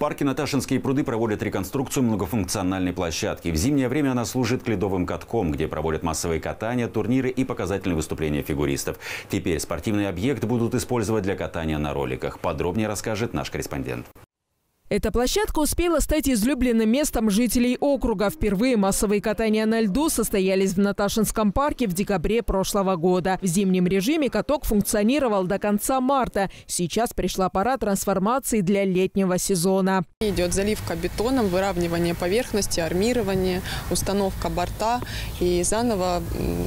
парке Наташинские пруды проводят реконструкцию многофункциональной площадки. В зимнее время она служит ледовым катком, где проводят массовые катания, турниры и показательные выступления фигуристов. Теперь спортивный объект будут использовать для катания на роликах. Подробнее расскажет наш корреспондент. Эта площадка успела стать излюбленным местом жителей округа. Впервые массовые катания на льду состоялись в Наташинском парке в декабре прошлого года. В зимнем режиме каток функционировал до конца марта. Сейчас пришла пора трансформации для летнего сезона. Идет заливка бетоном, выравнивание поверхности, армирование, установка борта. И заново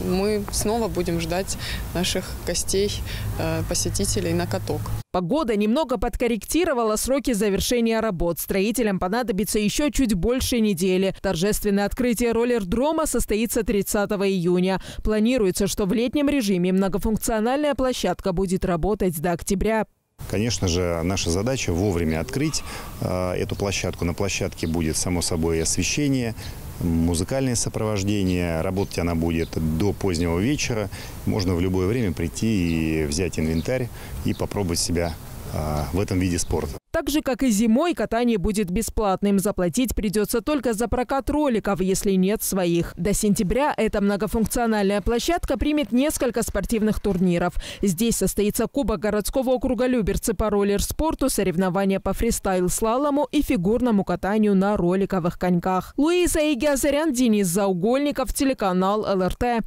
мы снова будем ждать наших гостей, э, посетителей на каток. Погода немного подкорректировала сроки завершения работ. Строителям понадобится еще чуть больше недели. Торжественное открытие роллер-дрома состоится 30 июня. Планируется, что в летнем режиме многофункциональная площадка будет работать до октября. Конечно же, наша задача вовремя открыть э, эту площадку. На площадке будет, само собой, освещение, музыкальное сопровождение. Работать она будет до позднего вечера. Можно в любое время прийти и взять инвентарь и попробовать себя а, в этом виде спорта. Так же, как и зимой, катание будет бесплатным. Заплатить придется только за прокат роликов, если нет своих. До сентября эта многофункциональная площадка примет несколько спортивных турниров. Здесь состоится Кубок городского округа Люберцы по роллер-спорту, соревнования по фристайл-слалому и фигурному катанию на роликовых коньках. Луиза Игиазарян, Денис Заугольников, телеканал ЛРТ.